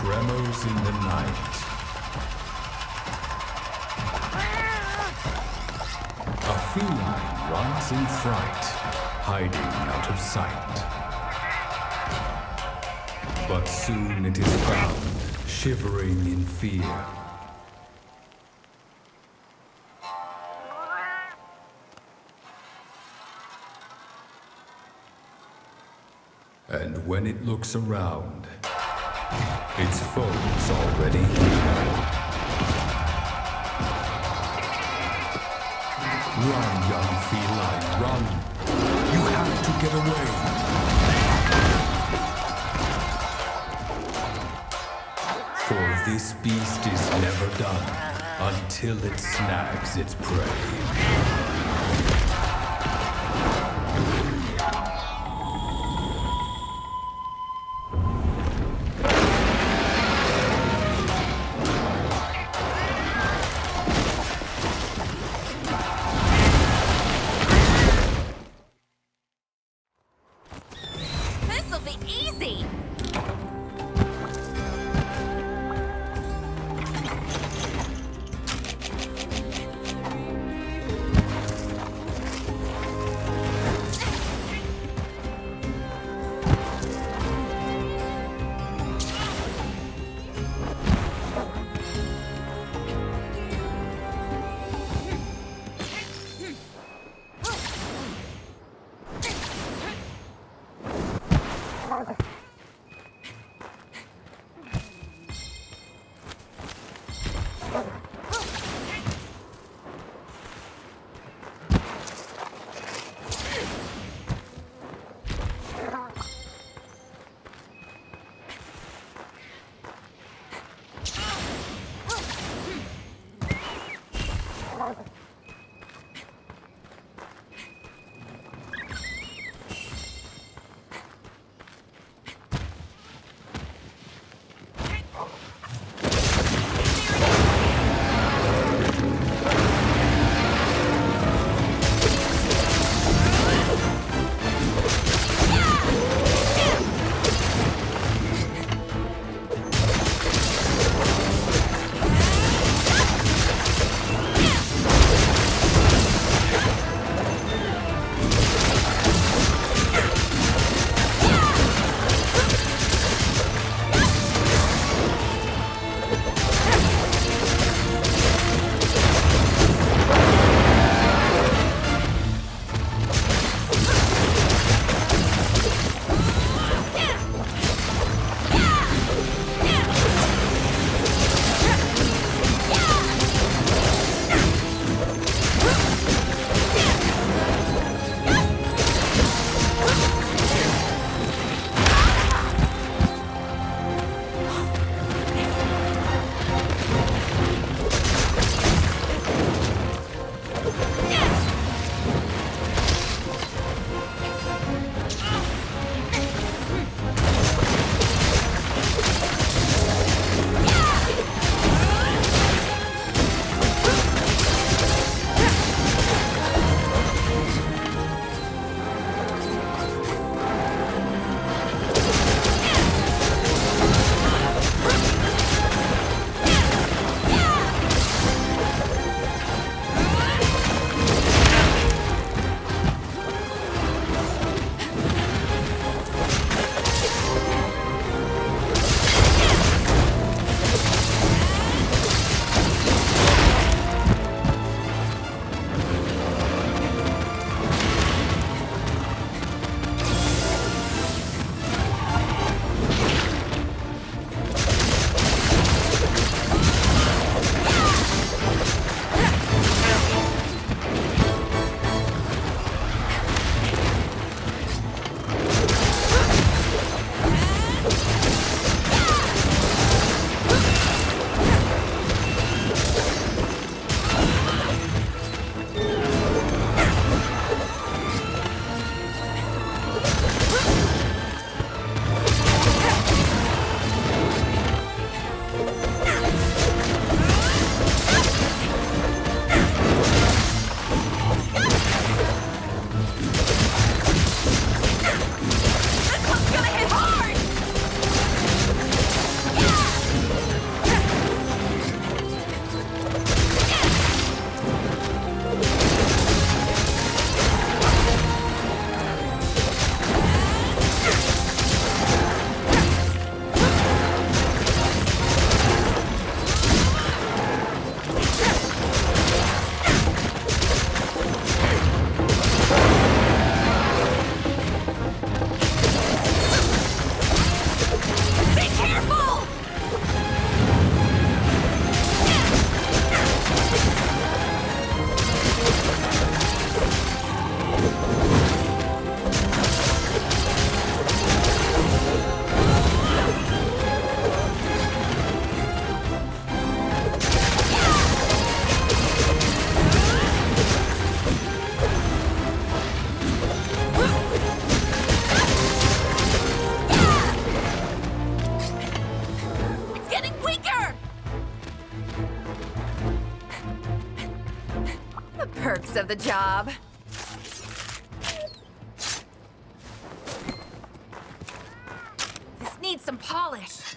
Tremors in the night. A feline runs in fright, hiding out of sight. But soon it is found, shivering in fear. And when it looks around, its foe's already. Run, young feline, run! You have to get away! For this beast is never done until it snags its prey. Father. The job. This needs some polish.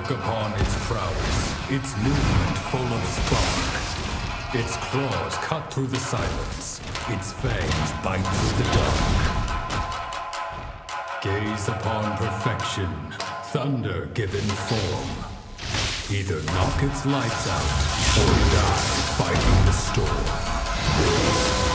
Look upon its prowess, its movement full of spark. Its claws cut through the silence, its fangs bite through the dark. Gaze upon perfection, thunder given form. Either knock its lights out, or die fighting the storm.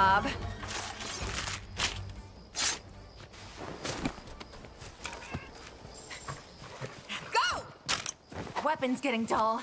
Job. Go! Weapon's getting dull.